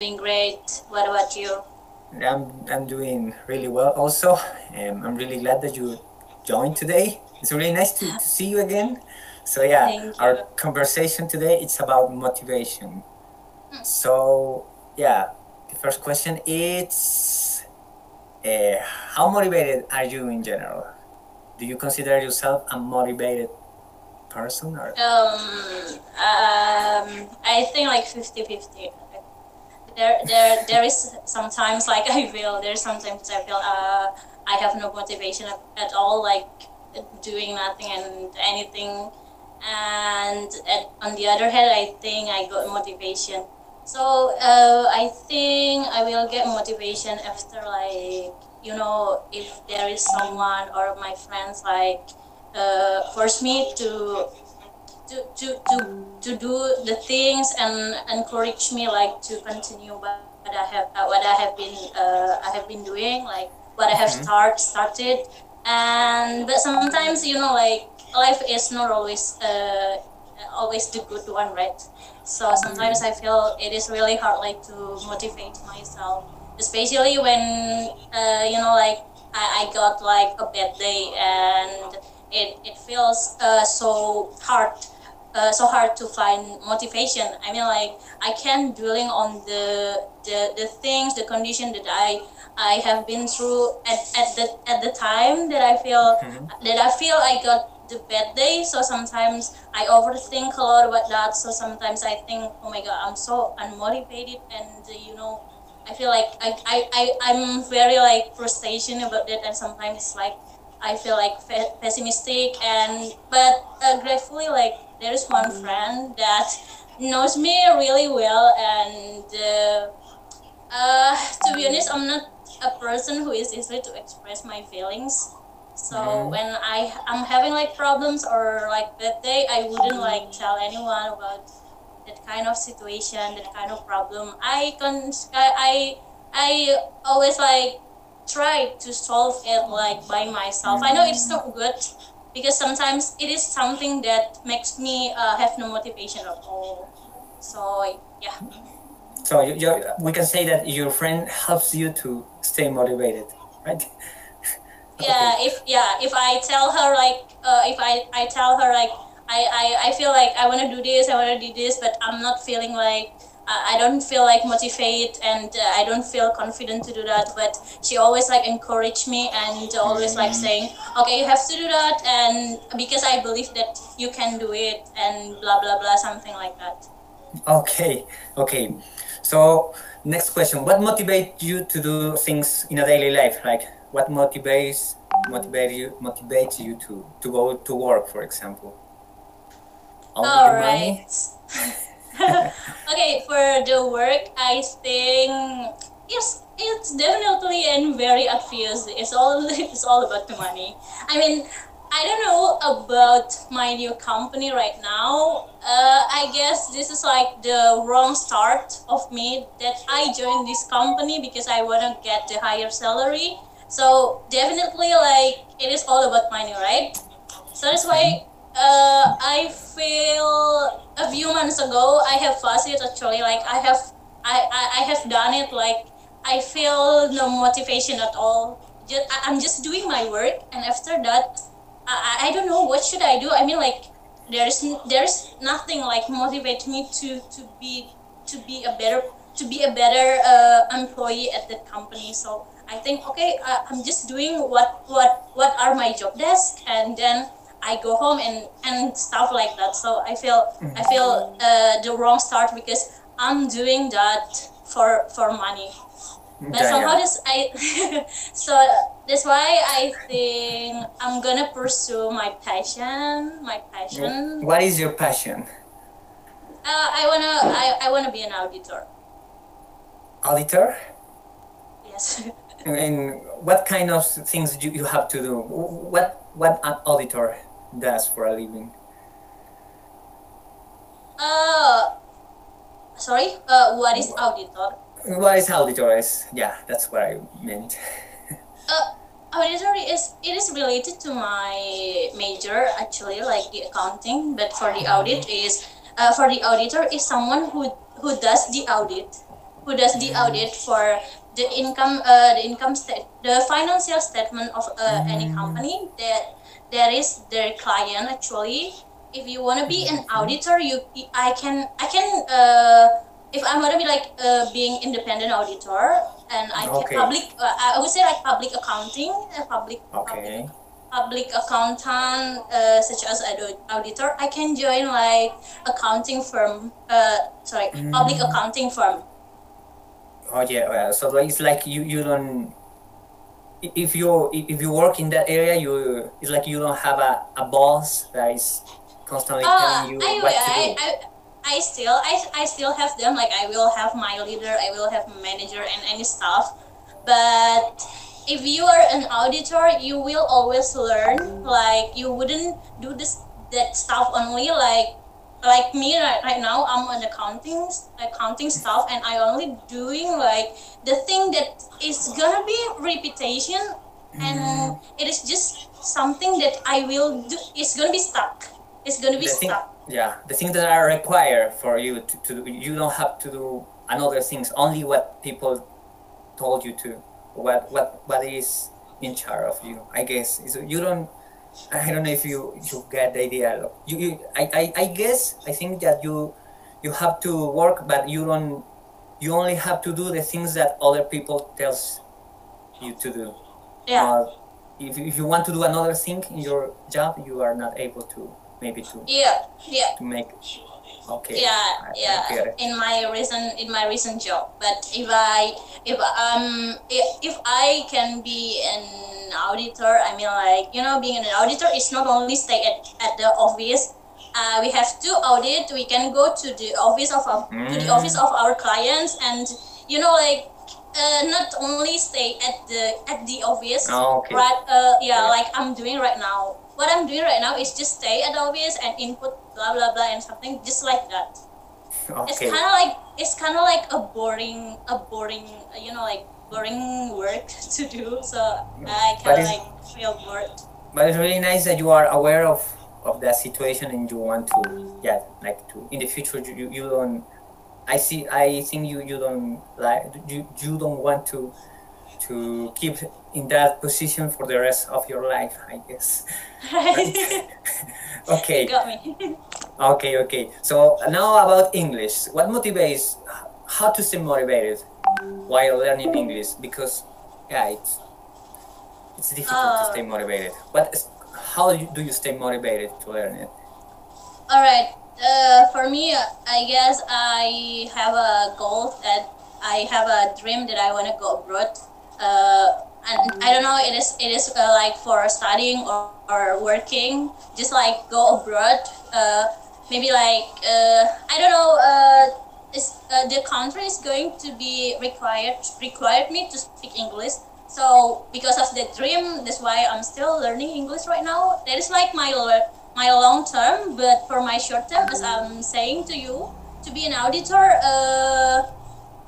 doing great. What about you? I'm, I'm doing really well also. Um, I'm really glad that you joined today. It's really nice to, to see you again. So yeah, our conversation today it's about motivation. Hmm. So yeah, the first question is uh, how motivated are you in general? Do you consider yourself a motivated person or Um, um, I think like 50 50. There, there, there is sometimes like I feel, there's sometimes I feel uh, I have no motivation at, at all, like doing nothing and anything. And at, on the other hand, I think I got motivation. So uh, I think I will get motivation after like you know if there is someone or my friends like uh, force me to to, to, to, to do the things and encourage me like to continue what I have what I have been uh, I have been doing like what I have Mhm. start started. And but sometimes you know like life is not always uh, always the good one right? So sometimes I feel it is really hard like to motivate myself especially when uh, you know like I, I got like a bad day and it, it feels uh, so hard uh, so hard to find motivation. I mean like i can dwelling on the the, the things the condition that i i have been through at, at the at the time that i feel Mhm. that i feel i got the bad day. So sometimes i overthink a lot about that. So sometimes i think oh my god i'm so unmotivated. And uh, you know i feel like i i, I i'm very like frustration about that. And sometimes like I feel like fe- pessimistic. And but uh, gratefully like there is one friend that knows me really well and uh, uh, to be honest I'm not a person who is easily to express my feelings so Mhm. when I I'm having like problems or like bad day I wouldn't like tell anyone about that kind of situation that kind of problem I can I I, I always like try to solve it like by myself. I know it's not good because sometimes it is something that makes me uh, have no motivation at all. So yeah, so you, you, we can say that your friend helps you to stay motivated, right? yeah. If yeah, if I tell her like, uh, if I I tell her like, I I, I feel like I want to do this, I want to do this, but I'm not feeling like. I don't feel like motivated and uh, I don't feel confident to do that. But she always like encourage me and always like saying, okay, you have to do that, and because I believe that you can do it, and blah blah blah, something like that. Okay, okay. So next question: What motivates you to do things in a daily life? Like what motivates motivate you motivates you to to go to work, for example? All right. okay, for the work, I think yes, it's definitely and very obvious. It's all it's all about the money. I mean, I don't know about my new company right now. Uh, I guess this is like the wrong start of me that I joined this company because I wanna get the higher salary. So definitely, like it is all about money, right? So that's why uh, I feel a few months ago I have fasted actually like I have I, I, I have done it like I feel no motivation at all. Just, I, I'm just doing my work and after that I, I I don't know what should I do. I mean like there's there's nothing like motivate me to, to be to be a better to be a better uh, employee at the company. So I think okay, uh, I'm just doing what what what are my job desk, and then I go home and and stuff like that. So I feel I feel uh, the wrong start because I'm doing that for for money. But somehow yeah. this I so that's why I think I'm gonna pursue my passion, my passion. What is your passion? Uh, I wanna I, I wanna be an auditor. Auditor? Yes. And, and what kind of things do you have to do? What what an auditor does for a living? Uh, sorry. Uh, what is auditor? What is auditor? Is yeah, that's what I meant. Uh, auditor is it is related to my major actually, like the accounting. But for the audit is uh, for the auditor is someone who who does the audit. Who does the audit for the income uh, the income state the financial statement of uh, any company that that is their client actually. If you want to be an auditor you i can i can uh, if i'm going to be like uh, being independent auditor and i Okay. can public uh, i would say like public accounting uh, public Okay. public, public accountant uh, such as auditor i can join like accounting firm uh, sorry public accounting firm Oh yeah. Well, so it's like you you don't. If you if you work in that area, you it's like you don't have a, a boss that is constantly Ah, telling you I, what to I, do. I, I still I, I still have them like I will have my leader I will have manager and any staff but if you are an auditor you will always learn like you wouldn't do this that stuff only like like me right, right now I'm an accounting accounting staff and I only doing like the thing that is gonna be repetition and mm. it is just something that I will do it's gonna be stuck it's gonna be the thing, stuck yeah, the thing that are required for you to, to do, you don't have to do another things. Only what people told you to, what what what is in charge of you. I guess is you don't. I don't know if you you get the idea. You, you I, I I guess I think that you you have to work, but you don't. You only have to do the things that other people tells you to do. yeah Uh, if, if you want to do another thing in your job, you are not able to maybe to yeah yeah to make okay yeah I- I yeah it. in my recent in my recent job but if i if um if, if i can be an auditor i mean like you know being an auditor is not only stay at, at the office uh, we have to audit we can go to the office of our, to the Mm. office of our clients and you know like uh, not only stay at the at the office Oh, okay. right uh, yeah Yeah. like i'm doing right now what i'm doing right now is just stay at the office and input blah blah blah and something just like that. Okay. it's kind of like it's kind of like a boring a boring you know like boring work to do. So i kind of like feel bored. but it's really nice that you are aware of of that situation and you want to yeah like to in the future you, you, you don't i see i think you you don't like you you don't want to to keep in that position for the rest of your life i guess okay you got me Okay, okay. So now about English. What motivates how to stay motivated while learning English? Because yeah, it's it's difficult to Uh. stay motivated. But how do you, stay motivated to learn it? all right uh, for me i guess i have a goal that i have a dream that i want to go abroad uh, and i don't know it is it is uh, like for studying or, or working just like go abroad uh, maybe like uh, i don't know uh, is, the country is going to be required required me to speak english. So because of the dream that's why i'm still learning english right now. That is like my my long term but for my short term as i'm saying to you to be an auditor uh,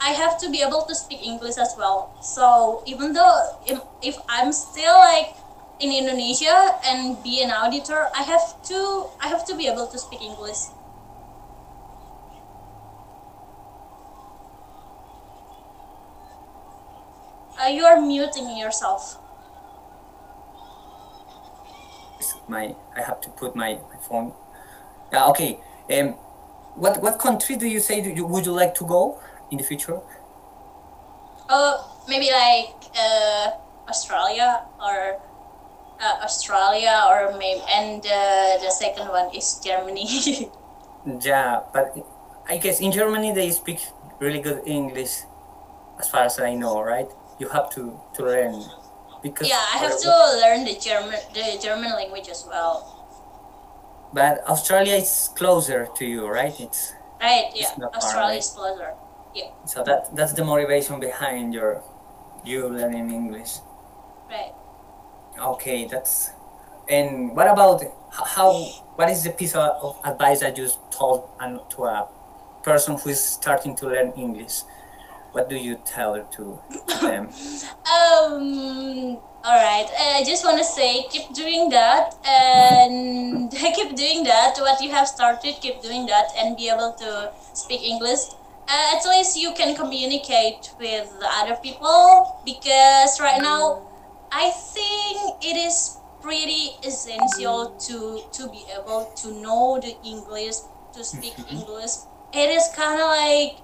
i have to be able to speak english as well so even though if, if i'm still like in indonesia and be an auditor i have to i have to be able to speak english uh, you are muting yourself my I have to put my, my phone. Yeah, okay. Um, what what country do you say do you, would you like to go in the future? Oh, maybe like uh, Australia or uh, Australia or maybe and uh, the second one is Germany. Yeah, but I guess in Germany they speak really good English, as far as I know, right? You have to to learn because yeah, I have to learn the German the German language as well. But Australia is closer to you, right? It's Right? Yeah, Australia away. is closer. Yeah, so that that's the motivation behind your you learning English. right. Okay, that's and what about how? What is the piece of, advice that you told an, to a person who is starting to learn English? What do you tell to, to them? Um. All right. I just want to say, keep doing that, and keep doing that. What you have started, keep doing that, and be able to speak English. Uh, at least you can communicate with other people because right now I think it is pretty essential to to be able to know the English to speak English. It is kind of like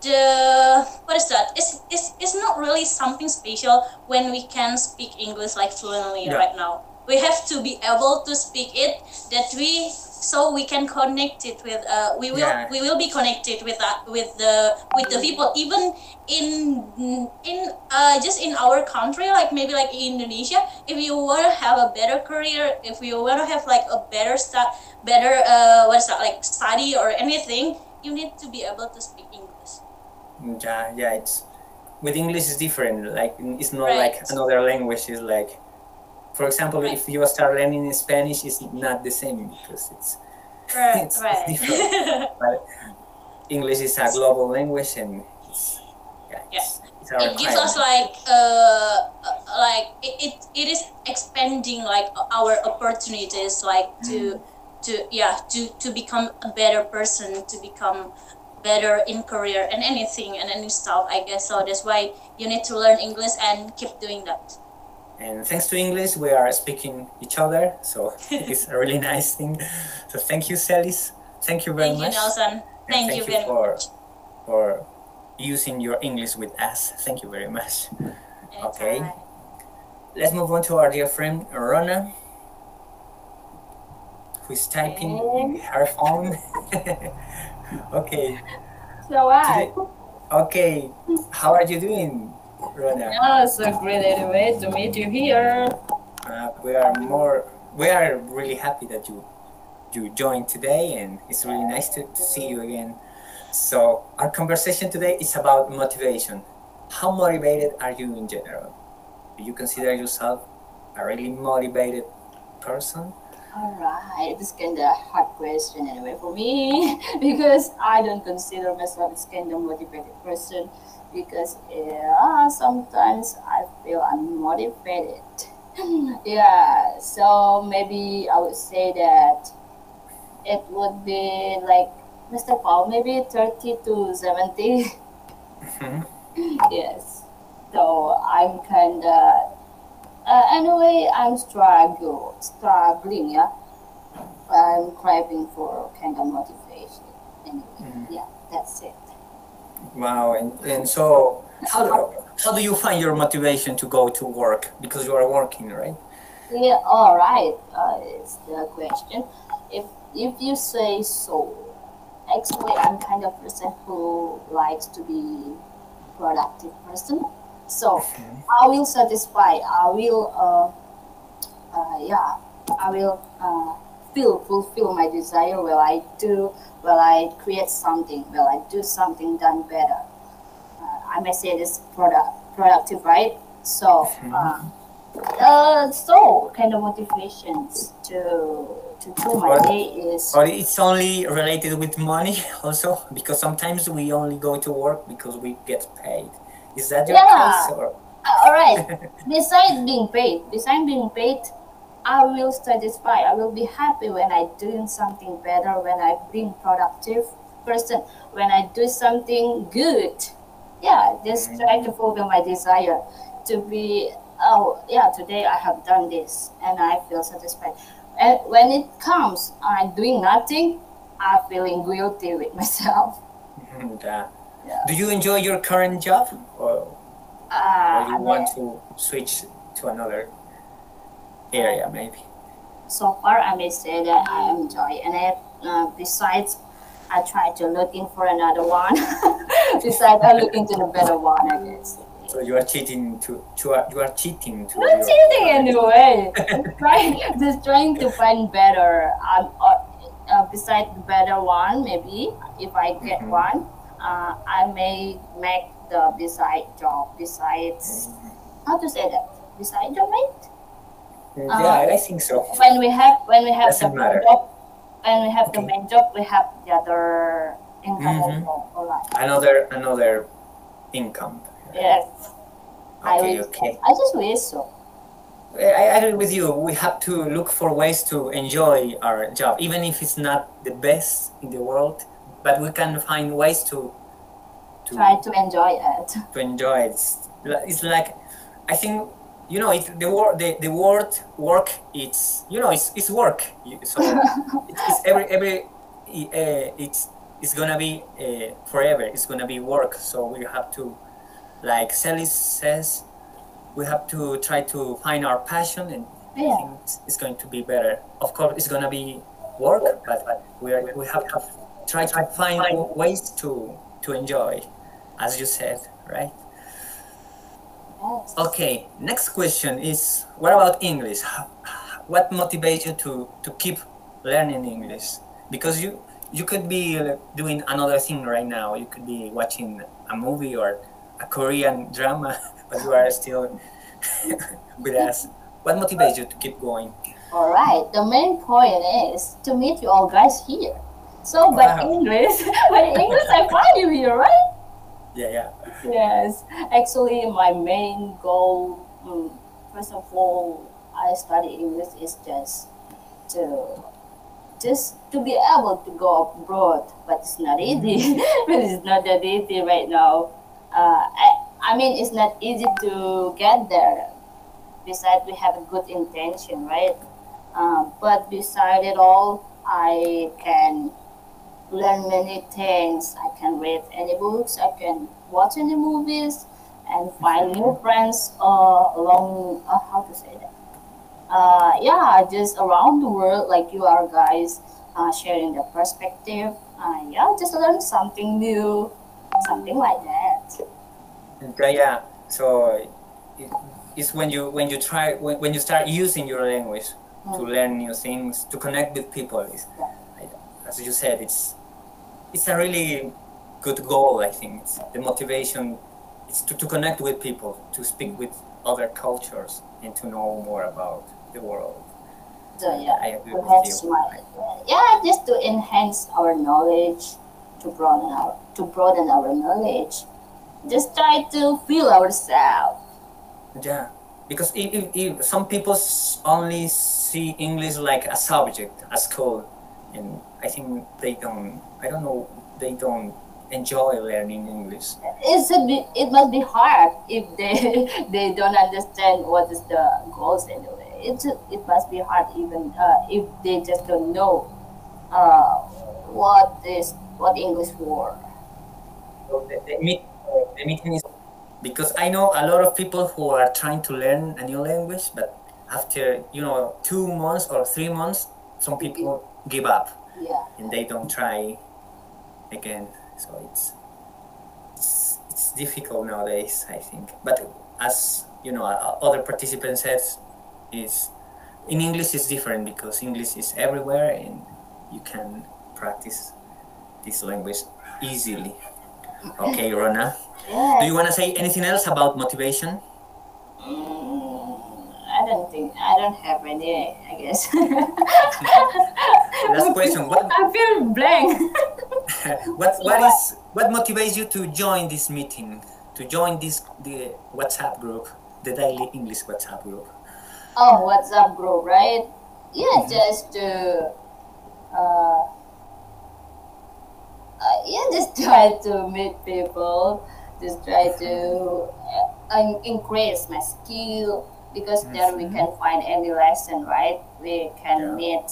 the what is that? It's, it's it's not really something special when we can speak English like fluently Yeah. right now. We have to be able to speak it that we so we can connect it with uh we will Yeah. we will be connected with that with the with the people even in in uh just in our country like maybe like in Indonesia if you want to have a better career if you want to have like a better start better uh what is that like study or anything you need to be able to speak English Yeah, yeah. It's with English is different. Like it's not Right. like another language. is like, for example, Right. if you start learning Spanish, it's not the same because it's right It's right. different. but English is a global language and it's yeah, it's, it's it gives us like uh uh, like it, it, it is expanding like our opportunities like to to yeah to to become a better person to become better in career and anything and any stuff i guess. So that's why you need to learn english and keep doing that and thanks to English, we are speaking each other, so it's a really nice thing. So thank you, Celis. Thank you very thank you much. nelson And thank, you very for much for using your English with us. Thank you very much. Okay. Anytime. Let's move on to our dear friend Rona, who is typing in her phone. okay, So I. okay. How are you doing, Rona? Oh, so great anyway to meet you here. Uh, we are more. We are really happy that you you joined today, and it's really nice to, to see you again. So our conversation today is about motivation. How motivated are you in general? Do you consider yourself a really motivated person? Alright, this kind of hard question anyway for me because I don't consider myself as kind of motivated person because yeah, sometimes I feel unmotivated. yeah, so maybe I would say that it would be like Mr. Paul, maybe 30 to 70. Mhm. yes. So I'm kind of uh, anyway, I'm struggle, struggling, yeah. I'm craving for kind of motivation. Anyway, Mhm. yeah, that's it. Wow, and, and so how do, how do you find your motivation to go to work? Because you are working, right? Yeah, all right. Uh, it's the question. If if you say so, actually, I'm kind of person who likes to be productive person. So I will satisfy. I will. Uh, uh, yeah, I will uh, feel fulfill my desire. Will I do? Will I create something? Will I do something done better? Uh, I may say this product productive, right? So. Uh, uh, so kind of motivations to to do my day is Or it's only related with money also? Because sometimes we only go to work because we get paid. Is that your Yeah. case? Or? Uh, all right. besides being paid, besides being paid, I will satisfy. I will be happy when I doing something better. When I being productive person. When I do something good. Yeah, just try to fulfill my desire to be. Oh yeah, today I have done this and I feel satisfied. And when it comes, I'm doing nothing. I'm feeling guilty with myself. And, uh, Yeah. do you enjoy your current job? Or, or Uh, you want to switch to another area maybe? so far I may say that I enjoy and I, uh, besides I try to looking for another one. Besides I'm looking to the better one I guess. So you are cheating to, to uh, you are cheating to not cheating anyway just trying just trying to find better. Um, uh, uh, besides the better one maybe if I get Mhm. one uh, I may make the beside job besides how to say that? Beside job mate Yeah, I think so. when we have when we have Doesn't the main job when we have the main job we have the other income Mhm. also Another another income. yes I Okay, wish okay. I just wish so I I agree with you. We have to look for ways to enjoy our job, even if it's not the best in the world. But we can find ways to to Try to enjoy it. to enjoy it. It's like I think you know it, the word the, the word work it's you know it's, it's work so it's, every every uh, it's it's gonna be uh, forever it's gonna be work so we have to like Sally says we have to try to find our passion and I Yeah. think it's, going to be better of course it's gonna be work but, but we, are, we have to try to find ways to to enjoy as you said right. Okay, next question is what about English? What motivates you to, to keep learning English? Because you you could be doing another thing right now. You could be watching a movie or a Korean drama, but you are still with us. What motivates you to keep going? All right. The main point is to meet you all guys here. So by Wow. English, by English, I find you here, right? Yeah, yeah. Yes. Actually, my main goal, mm, first of all, I study English is just to just to be able to go abroad, but it's not easy. but it's not that easy right now. Uh, I, I mean, it's not easy to get there. Besides, we have a good intention, right? Um, but beside it all, I can learn many things. I can read any books. I can watch any movies, and find new friends uh, along. Uh, how to say that? Uh, yeah, just around the world, like you are guys, uh, sharing the perspective. Uh, yeah, just learn something new, something like that. Yeah, yeah. So it, it's when you when you try when, when you start using your language to Mm. learn new things to connect with people. It's, Yeah. as you said, it's it's a really good goal. I think it's the motivation is to, to connect with people, to speak with other cultures, and to know more about the world. So yeah, I agree with you. my yeah, just to enhance our knowledge, to broaden our to broaden our knowledge. Just try to feel ourselves. Yeah, because if, if, if some people only see English like a subject, a school, and I think they don't. I don't know. They don't enjoy learning English. It's a bit, it must be hard if they they don't understand what is the goals anyway. It it must be hard even uh, if they just don't know uh, what is what English for. So the, the, meet, the meeting is because I know a lot of people who are trying to learn a new language, but after you know two months or three months, some people give up Yeah. and they don't try again. So it's it's, it's difficult nowadays, I think. But as you know, other participants said, is in English is different because English is everywhere and you can practice this language easily. Okay, Rona. Do you want to say anything else about motivation? Mm, I don't think I don't have any. I guess. Last question. What I feel blank. what what is what motivates you to join this meeting? To join this the WhatsApp group, the daily English WhatsApp group? oh, WhatsApp group? Right? Yeah, Mhm. just to. Uh, uh, yeah, just try to meet people. Just try to uh, increase my skill because then we can find any lesson, right? We can Yeah. meet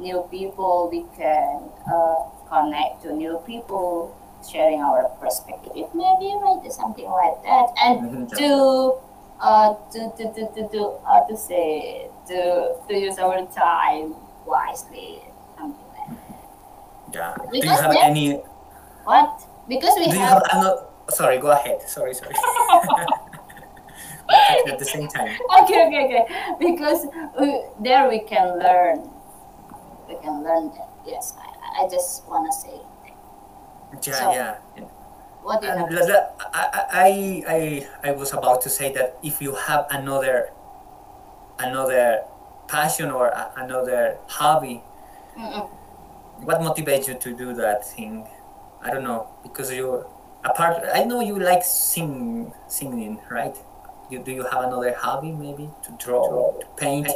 new people. We can uh, connect to new people, sharing our perspective, maybe right, something like that, and to uh to to to to, to how to say to to use our time wisely, something like that. Yeah. Do you have any? What? Because we have have another? Sorry, go ahead. Sorry, sorry. At the same time. okay, okay, okay. Because we, there we can learn. We can learn that. Yes, I, I just wanna say. Yeah, So- yeah. What do you And have? I, I, I, I was about to say that if you have another, another passion or a, another hobby, Mm-mm. what motivates you to do that thing? I don't know because you're apart. I know you like sing, singing, right? You, do you have another hobby maybe to draw, to paint?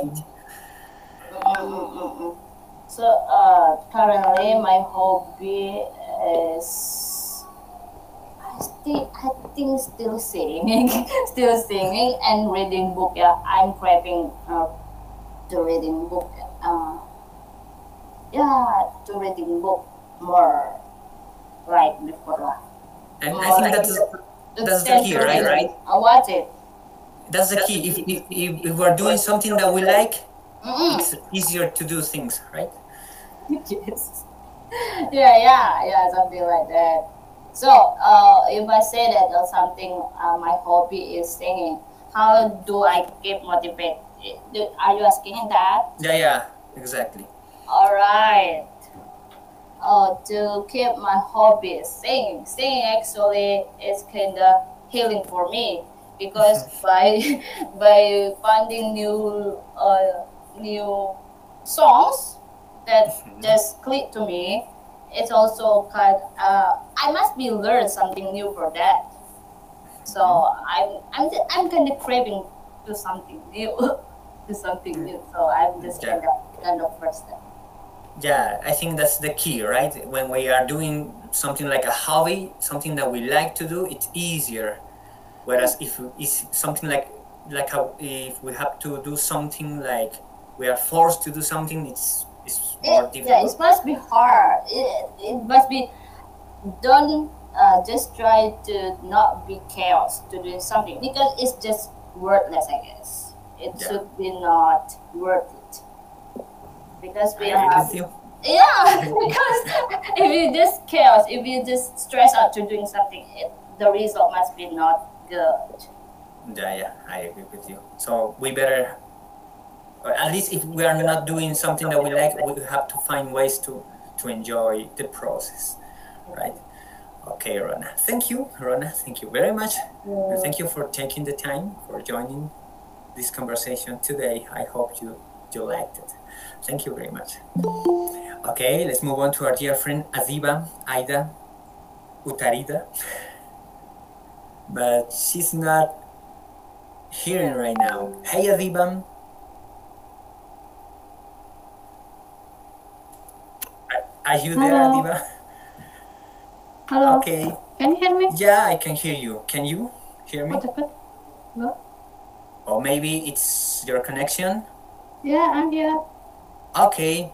Mm-mm-mm-mm. So uh, currently my hobby is I still, I think still singing, still singing and reading book. Yeah, I'm craving uh, to reading book. Uh, yeah, to reading book more right before lah. And More I think like that's the that's the key, right? century. Right. I watch it. That's the key. If, if, if we're doing something that we like, Mm-mm. it's easier to do things, right? yes. Yeah, yeah, yeah, something like that. So, uh, if I say that or something, uh, my hobby is singing. How do I keep motivated? Are you asking that? Yeah, yeah, exactly. All right. Uh, to keep my hobby singing, singing actually is kind of healing for me because by by finding new uh, new songs that just click to me, it's also kind. Uh, I must be learn something new for that. So I'm I'm just, I'm kind of craving to something new, to something new. So I'm just Yeah. kind of kind of first step. Yeah, I think that's the key, right? When we are doing something like a hobby, something that we like to do, it's easier. Whereas if it's something like like how if we have to do something like we are forced to do something, it's it's more It, yeah, it must be hard. It, it must be. Don't uh, just try to not be chaos to doing something because it's just worthless. I guess it Yeah. should be not worth it because we I have yeah because if you just chaos if you just stress out to doing something it, the result must be not good. Yeah, yeah, I agree with you. So we better, or at least if we are not doing something that we like, we have to find ways to to enjoy the process, right? Okay, Rona. Thank you, Rona. Thank you very much. And thank you for taking the time for joining this conversation today. I hope you you liked it. Thank you very much. Okay, let's move on to our dear friend Adiba Aida Utarida. But she's not hearing right now. Hey Adiba. Are- you there, Hello. Adiba? Hello. Okay. Can you hear me? Yeah, I can hear you. Can you hear me? What fuck? Or maybe it's your connection. Yeah, I'm here. Okay.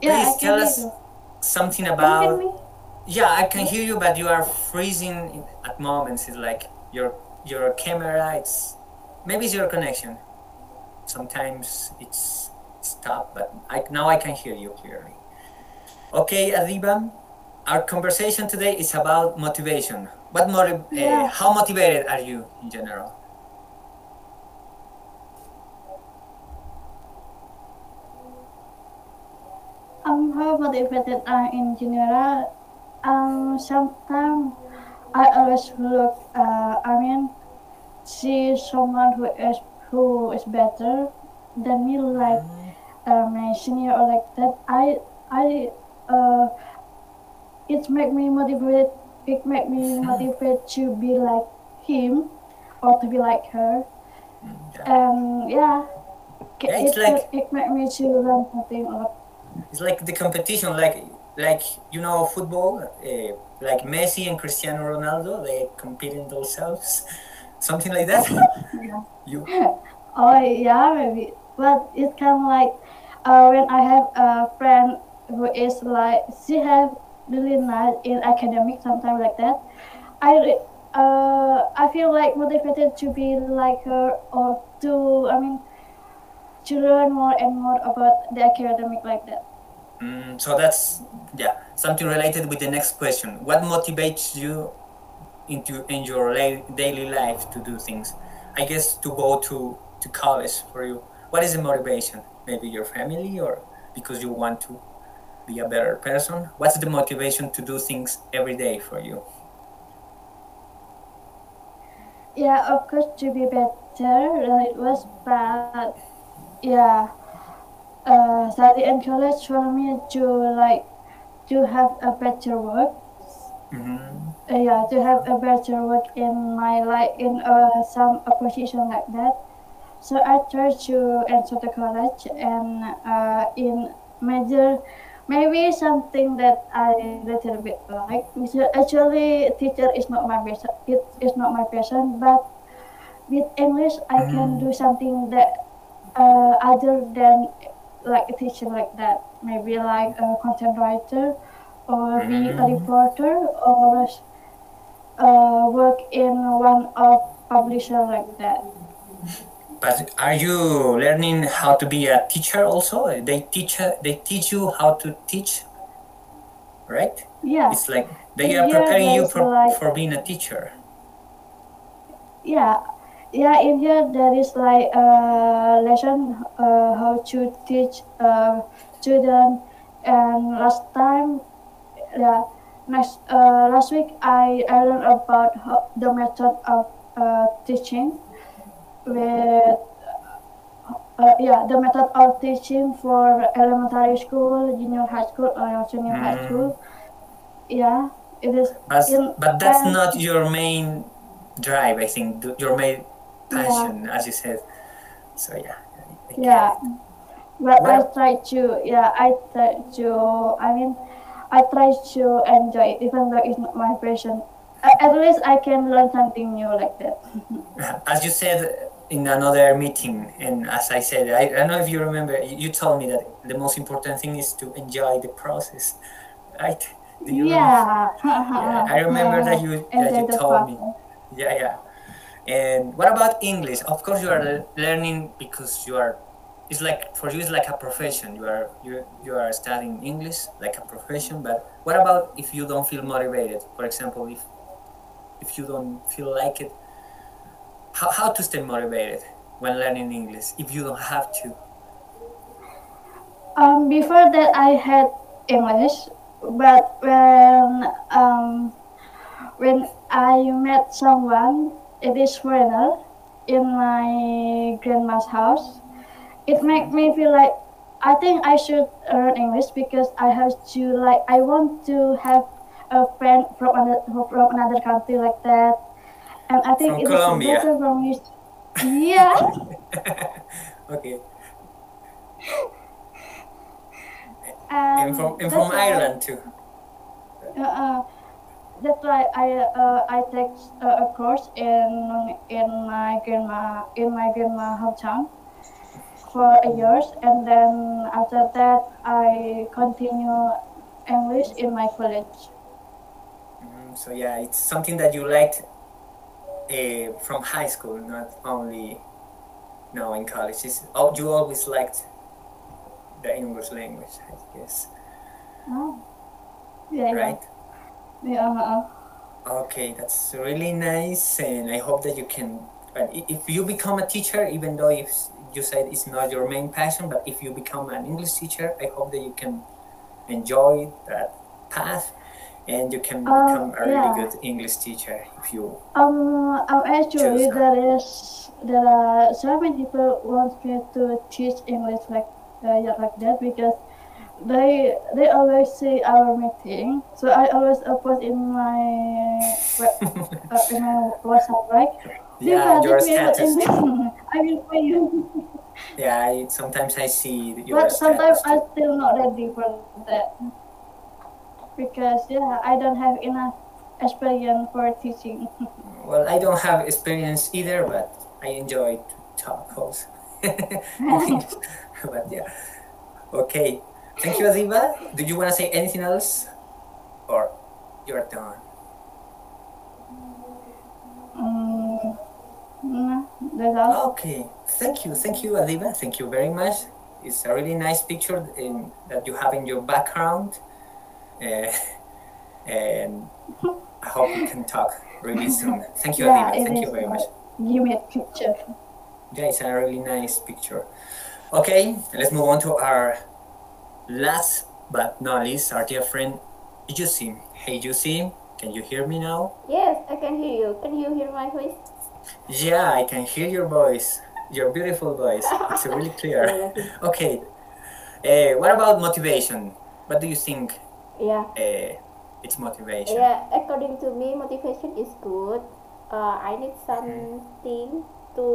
Yeah, Please I can tell hear us you. something about. Yeah, I can hear you, but you are freezing at moments. It's like your your camera. It's maybe it's your connection. Sometimes it's stopped, but I, now I can hear you clearly. Okay, Adiba, our conversation today is about motivation. What motiv- uh, How motivated are you in general? I'm how motivated uh, in general. Um, sometimes I always look. Uh, I mean, see someone who is who is better than me, like uh, my senior or like that. I I uh, it make me motivated. It make me motivated to be like him or to be like her. Yeah. Um, yeah. Yeah, it, it's like- it make me to learn something a lot. It's like the competition, like like you know football, uh, like Messi and Cristiano Ronaldo. They compete in themselves, something like that. you Oh yeah, maybe. But it's kind of like uh, when I have a friend who is like she have really nice in academic, sometimes like that. I uh I feel like motivated to be like her or to I mean to learn more and more about the academic like that. Mm, so that's yeah something related with the next question. What motivates you into in your daily life to do things? I guess to go to to college for you. What is the motivation? Maybe your family or because you want to be a better person. What's the motivation to do things every day for you? Yeah, of course, to be better it was, but yeah, uh, study in college for me to like to have a better work. hmm Uh, yeah, to have a better work in my life in uh, some position like that. So I try to enter the college and uh, in major maybe something that I little bit like. Actually, teacher is not my passion. It is not my passion, but with English, I can do something that uh, other than like a teacher like that. Maybe like a content writer, or be a Mhm. reporter, or uh, work in one of publisher like that. But are you learning how to be a teacher also? They teach they teach you how to teach, right? Yeah. It's like they are Yeah, preparing you for, like- for being a teacher. yeah yeah in here there is like a lesson uh, how to teach uh, children and last time yeah next uh, last week i i learned about how, the method of uh, teaching with uh, yeah the method of teaching for elementary school junior high school or senior high Mm. school yeah it is But, in- but that's not your main drive, I think. Your main passion, as you said. So yeah. Yeah, but I try to. Yeah, I try to. I mean, I try to enjoy it, even though it's not my passion. At least I can learn something new like that. As you said in another meeting, and as I said, I, I don't know if you remember, you told me that the most important thing is to enjoy the process, right? Do you remember? Yeah. Yeah, I remember that you that you told me. Yeah, yeah. And what about English? Of course, you are learning because you are. It's like for you, it's like a profession. You are you you are studying English like a profession. But what about if you don't feel motivated? For example, if if you don't feel like it, how how to stay motivated when learning English if you don't have to? Um, before that, I had English, but when um, when I met someone, it is foreigner, in my grandma's house, it made me feel like I think I should learn English because I have to like I want to have a friend from another from another country like that, and I think From it is Colombia. better for me. Yeah. okay. and And from and from Ireland too. Uh, that's why I uh, I take uh, a course in in my grandma in my grandma hometown for a years, and then after that I continue English in my college. Mm, so yeah, it's something that you liked uh, from high school, not only now in college. It's, oh, you always liked the English language, I guess, Oh. Yeah, right? yeah, yeah. Uh, Okay, that's really nice, and I hope that you can. But if you become a teacher, even though if you said it's not your main passion, but if you become an English teacher, I hope that you can enjoy that path, and you can Uh, become a really yeah. good English teacher if you Um, um, actually, there is there are so many people want me to teach English like uh, yeah, like that because they they always see our meeting. So I always post in my uh, in my WhatsApp like. Yeah, "Diva, your status. I will pay you. Yeah, I, sometimes I see your but sometimes I still not ready for that because yeah I don't have enough experience for teaching. Well, I don't have experience either, but I enjoy to talk also. but yeah, okay. Thank you, Adiba. Do you want to say anything else, or you're done? Mm, no, that's all. Okay. Thank you, thank you, Adiba. Thank you very much. It's a really nice picture in, that you have in your background, uh, and I hope we can talk really soon. Thank you, Yeah, Adiba. Thank you very much. You made picture. Yeah, it's a really nice picture. Okay, let's move on to our last but not least, our dear friend Yusim. Hey Yusim, can you hear me now? Yes, I can hear you. Can you hear my voice? Yeah, I can hear your voice, your beautiful voice. It's really clear. Okay, uh, what about motivation? What do you think Yeah. uh, it's motivation? Yeah, according to me, motivation is good. Uh, I need something to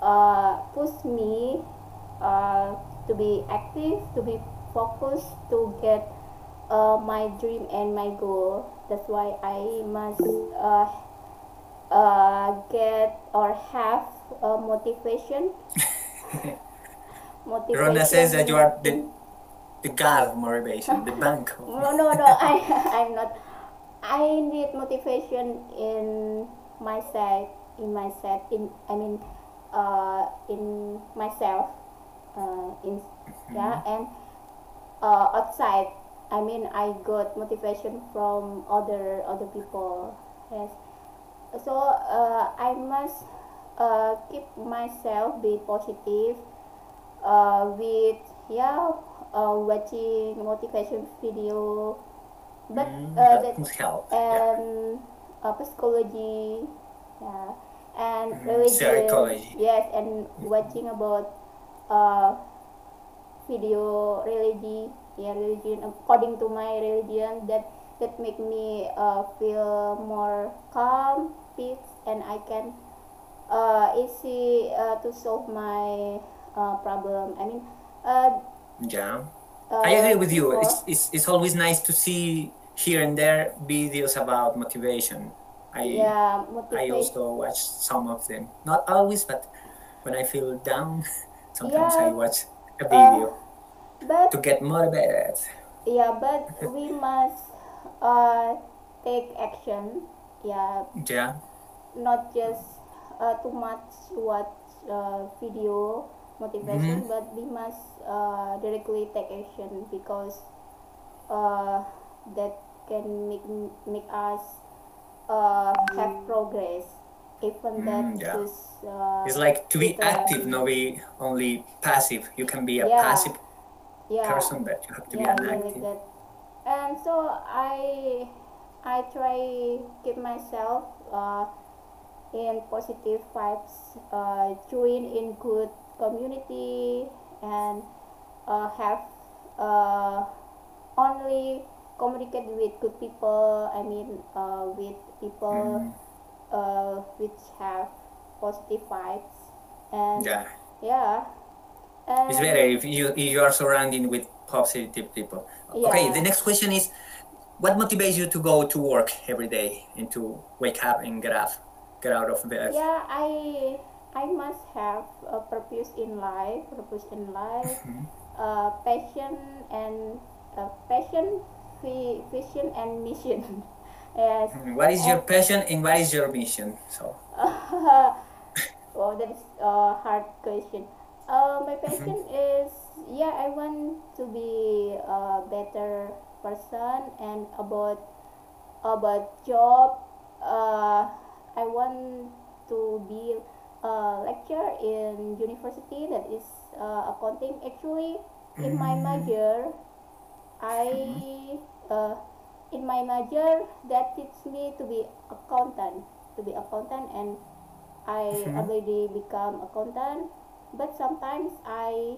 uh, push me to be active, to be focused, to get uh, my dream and my goal. That's why I must uh, uh, get or have uh, motivation. motivation. Rona says that you are the the of motivation, the bank. No, no, no. I, I'm not. I need motivation in myself, in myself, in I mean, uh, in myself, uh, in yeah, and uh, outside. I mean, I got motivation from other other people. Yes. So uh, I must uh, keep myself be positive. Uh, with yeah, uh, watching motivation video, but Mm, uh, that help. yeah. and uh, psychology, yeah, and Mhm, religion. psychology. Yes, and watching about uh, video religion, yeah, religion according to my religion that that make me uh, feel more calm, peace, and I can uh, easy uh, to solve my uh, problem. I mean, uh, Yeah. uh, I agree with you. It's, it's, it's always nice to see here and there videos about motivation. I yeah, I also watch some of them. Not always, but when I feel down, sometimes I Yeah. watch a video But to get motivated. Yeah, but we must uh, take action. Yeah, Yeah. not just uh, too much watch uh, video motivation, Mhm. but we must uh, directly take action because uh, that can make make us uh, have progress. Even that Mm, yeah. is uh, It's like to be active, not be only passive. You can be a Yeah. passive yeah. person, but you have to be an yeah, like active. that. And so I I try keep myself uh, in positive vibes, uh, join in good community, and uh, have uh, only communicate with good people. I mean, uh, with people Mm, uh, which have positive vibes, and yeah. yeah. And It's better if you if you are surrounded with positive people. Okay, the next question is what motivates you to go to work every day and to wake up and get up get out of bed? Yeah, I I must have a purpose in life, purpose in life, Mhm. uh, passion and uh, passion, vi- vision and mission. yes. What is your passion and what is your mission? So oh, that is a hard question. Uh, my passion is yeah, I want to be a better person and about about job. Uh, I want to be a lecturer in university that is uh, accounting. Actually, in my major, I uh, in my major that teach me to be accountant, to be accountant, and I Mhm. already become accountant. But sometimes I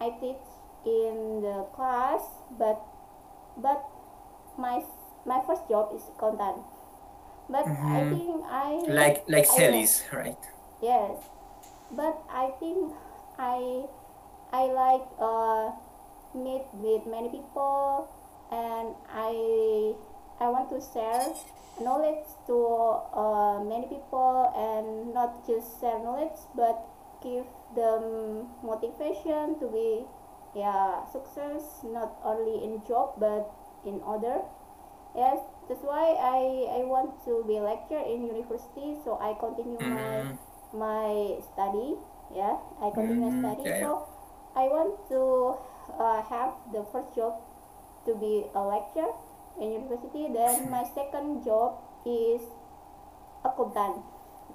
I teach in the class, but but my my first job is accountant. But I Mhm. think I like like I Sally's, right? Yes, but I think I I like uh, meet with many people and I I want to share knowledge to uh, many people and not just share knowledge but give them motivation to be yeah success not only in job but in other. Yes that's why I I want to be a lecturer in university so I continue my Mm, my study. Yeah i continue my Mhm, study. Yeah, yeah. so i want to uh, have the first job to be a lecturer in university then my second job is a accountant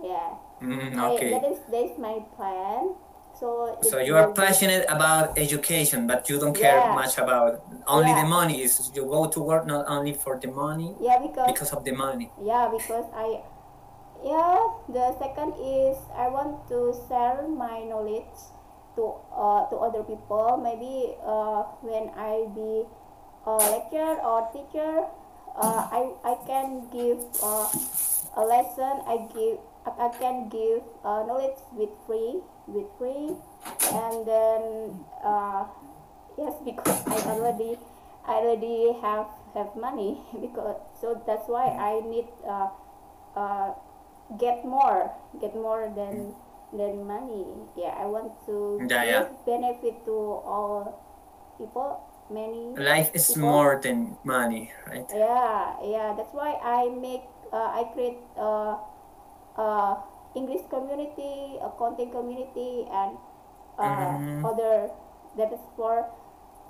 yeah mm, I, okay. that is that is my plan so So you are passionate about education, but you don't care Yeah. much about only the money. Is you go to work not only for the money, yeah because because of the money. yeah because i yeah the second is i want to share my knowledge to uh, to other people maybe uh, when i be a lecturer or teacher uh, i i can give uh, a lesson i give i can give uh, knowledge with free with free and then uh, yes because I already I already have have money because so that's why I need uh, uh, get more get more than than money yeah I want to Yeah, yeah. give benefit to all people many Life is people. more than money, right? yeah yeah that's why i make uh, i create uh, uh, english community accounting community and uh, Mhm. other that is for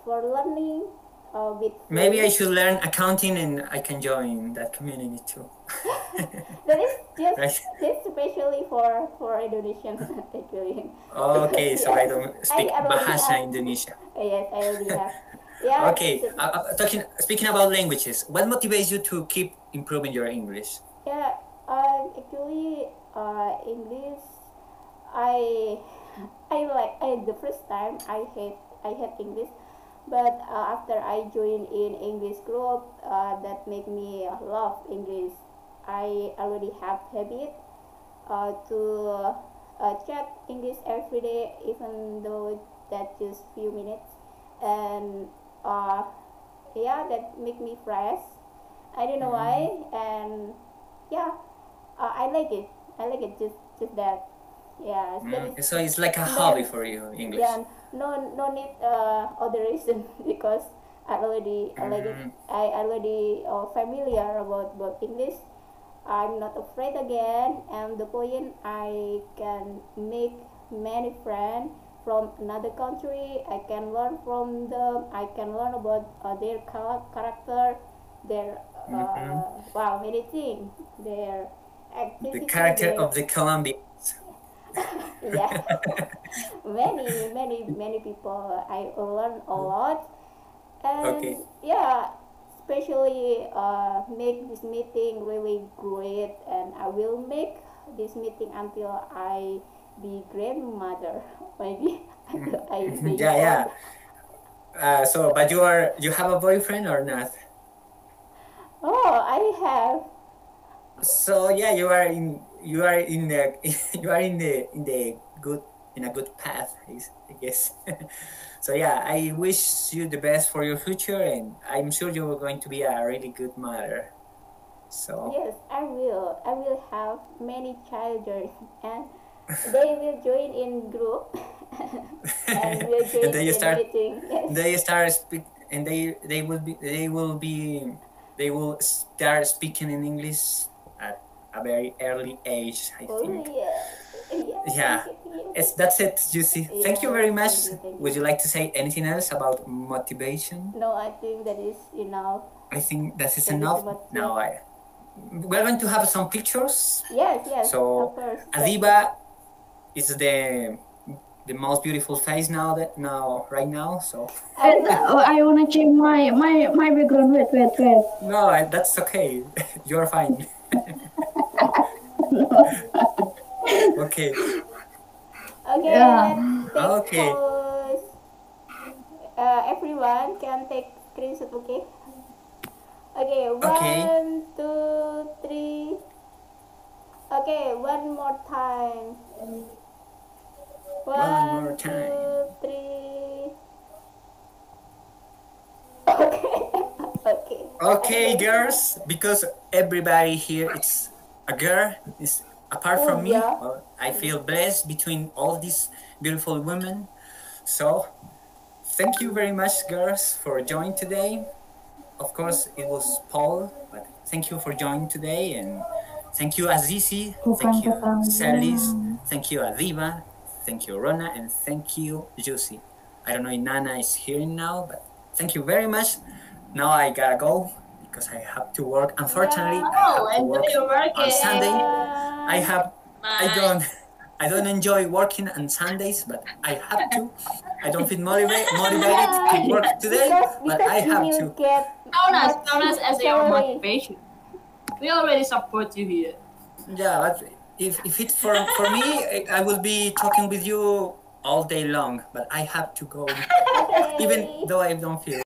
for learning uh, with Maybe I should learn accounting and I can join that community too. that is just Right. just especially for for indonesian actually Okay, so I don't speak I Bahasa Indonesia. yes i already have yeah Okay, uh, uh, talking speaking about languages, what motivates you to keep improving your English? Yeah, um, actually, uh, English, I, I like, I, the first time I hate, I hate English, but uh, after I joined in English group, uh, that make me love English. I already have habit uh, to uh, chat English every day, even though that just few minutes, and uh, yeah, that make me fresh. I don't know why, and yeah, uh, I like it. I like it just just that. Yeah, Mm, So it's like a hobby for you, English. yeah, no no need uh, other reason because I already I like it. Mhm. I already uh, familiar about about English. I'm not afraid again, and the point I can make many friends from another country. I can learn from them. I can learn about uh, their character, their uh, Mhm. wow many things, their The character their- of the Colombians. yeah many many many people i learn a lot and Okay. yeah especially uh, make this meeting really great and i will make this meeting until i be grandmother maybe i yeah, yeah. Uh, so, but you are you have a boyfriend or not? oh i have So yeah, you are in you are in the you are in the in the good in a good path, I guess. so yeah, I wish you the best for your future, and I'm sure you are going to be a really good mother. So Yes, I will. I will have many children, and they will join in group, and and then you start. Yes. they start speak and they they will be they will be they will start speaking in English at a very early age. I Oh think. yeah. Yeah. Yeah. It's, that's it, Yusi. Thank you very thank much. you, thank Would you. you like to say anything else about motivation? No, I think that is enough. I think that is Thank you enough. much, Now I we're going to have some pictures. Yes, yes. So, of course. Adiba is the the most beautiful face now that now right now. So Wait, oh, I wanna change my my my background. Wait, wait, wait. no, that's okay. You're fine. okay. Okay. Yeah. let's Okay. pose. Uh, everyone can take screenshot. Okay. Okay. Okay. One, two, three. Okay. One more time. Okay. Girls, because everybody here is a girl, is apart from me. Yeah. I feel blessed between all these beautiful women. So, thank you very much, girls, for joining today. Of course, it was Paul, but thank you for joining today, and thank you Azizi, thank you Celis, thank you Adiba, thank you Rona, and thank you Yusi. I don't know if Nana is hearing now, but thank you very much. Now I gotta go because I have to work. Unfortunately, I Oh, have to work your on Sunday. I have I don't I don't enjoy working on Sundays, but I have to. I don't feel motivated motivated to work today, because, but because I have to. get Count us, count us as your motivation. We already support you here. Yeah, but if, if it's for for me, I, I will be talking with you all day long. But I have to go, even though I don't feel.